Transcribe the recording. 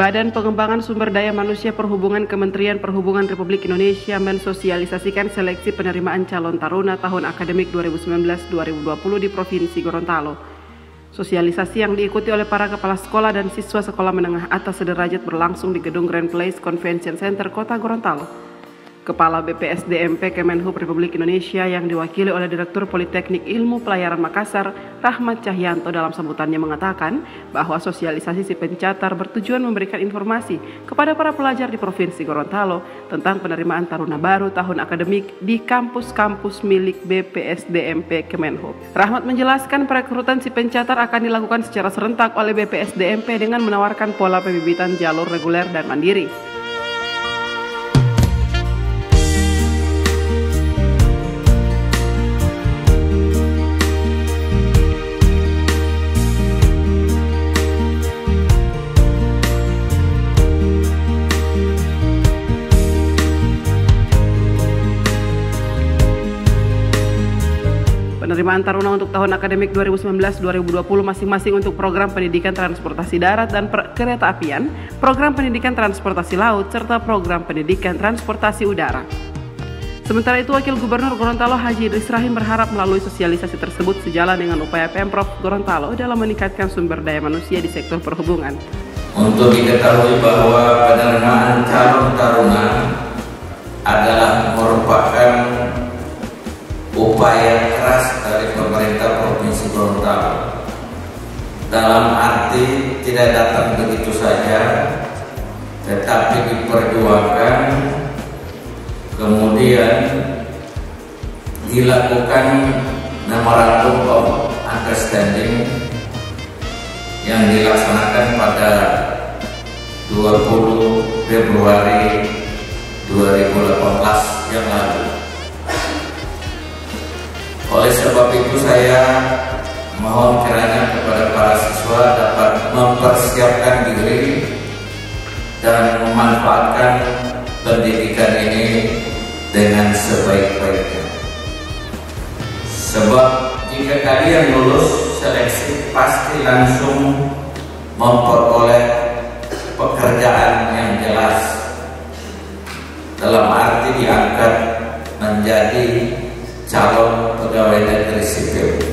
Badan Pengembangan Sumber Daya Manusia Perhubungan Kementerian Perhubungan Republik Indonesia mensosialisasikan seleksi penerimaan calon taruna tahun akademik 2019-2020 di Provinsi Gorontalo. Sosialisasi yang diikuti oleh para kepala sekolah dan siswa sekolah menengah atas sederajat berlangsung di Gedung Grand Place Convention Center Kota Gorontalo. Kepala BPSDMP Kemenhub Republik Indonesia yang diwakili oleh Direktur Politeknik Ilmu Pelayaran Makassar, Rahmat Cahyanto dalam sambutannya mengatakan bahwa sosialisasi si pencatar bertujuan memberikan informasi kepada para pelajar di Provinsi Gorontalo tentang penerimaan taruna baru tahun akademik di kampus-kampus milik BPSDMP Kemenhub. Rahmat menjelaskan perekrutan si pencatar akan dilakukan secara serentak oleh BPSDMP dengan menawarkan pola pembibitan jalur reguler dan mandiri. Penerimaan taruna untuk tahun akademik 2019-2020 masing-masing untuk program pendidikan transportasi darat dan kereta apian, program pendidikan transportasi laut, serta program pendidikan transportasi udara. Sementara itu, Wakil Gubernur Gorontalo Haji Idris Rahim berharap melalui sosialisasi tersebut sejalan dengan upaya Pemprov Gorontalo dalam meningkatkan sumber daya manusia di sektor perhubungan. Untuk diketahui bahwa penerimaan calon taruna adalah merupakan upaya keras dari pemerintah Provinsi Gorontalo. Dalam arti tidak datang begitu saja tetapi diperjuangkan kemudian dilakukan memorandum of understanding yang dilaksanakan pada 20 Februari sebab itu saya mohon kiranya kepada para siswa dapat mempersiapkan diri dan memanfaatkan pendidikan ini dengan sebaik-baiknya. Sebab jika kalian lulus seleksi pasti langsung memperoleh pekerjaan yang jelas dalam arti diangkat menjadi calon pegawai negeri sipil